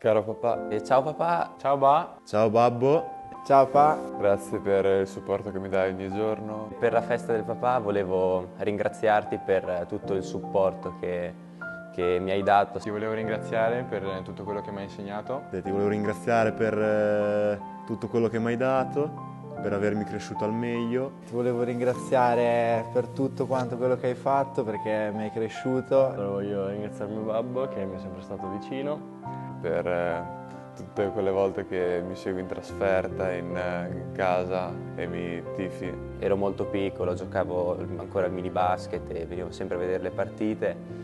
Caro papà, E ciao papà, Ciao Ba, Ciao babbo, Ciao pa, grazie per il supporto che mi dai ogni giorno. per la festa del papà volevo ringraziarti per tutto il supporto che, che mi hai dato. ti volevo ringraziare per tutto quello che mi hai insegnato. ti volevo ringraziare per eh, tutto quello che mi hai dato, per avermi cresciuto al meglio. ti volevo ringraziare per tutto quanto quello che hai fatto perché mi hai cresciuto. Allora voglio ringraziare mio babbo che mi è sempre stato vicino. Per eh, tutte quelle volte che mi segui in trasferta, in, eh, in casa e mi tifi. Ero molto piccolo, giocavo ancora al mini basket e venivo sempre a vedere le partite.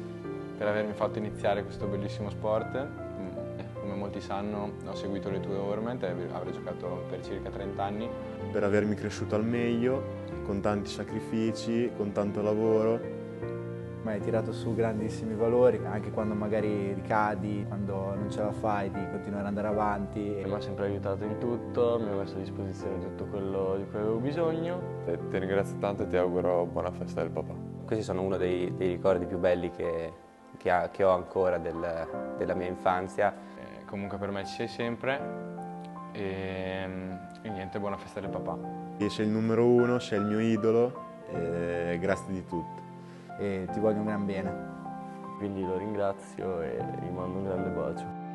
per avermi fatto iniziare questo bellissimo sport. Mm, eh, Come molti sanno, ho seguito le tue orme, te avrei giocato per circa 30 anni. per avermi cresciuto al meglio, con tanti sacrifici, con tanto lavoro. Mi hai tirato su grandissimi valori, anche quando magari ricadi, quando non ce la fai di continuare ad andare avanti. Mi ha sempre aiutato in tutto, mi ha messo a disposizione tutto quello di cui avevo bisogno. Te- ti ringrazio tanto e ti auguro buona festa del papà. Questi sono uno dei, dei ricordi più belli che, che ha- che ho ancora del- della mia infanzia. Eh, comunque per me ci sei sempre e, e niente, buona festa del papà. E sei il numero uno, sei il mio idolo e grazie di tutto. E ti voglio un gran bene. Quindi lo ringrazio e gli mando un grande bacio.